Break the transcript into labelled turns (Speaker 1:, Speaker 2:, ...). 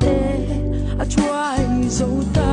Speaker 1: I a try so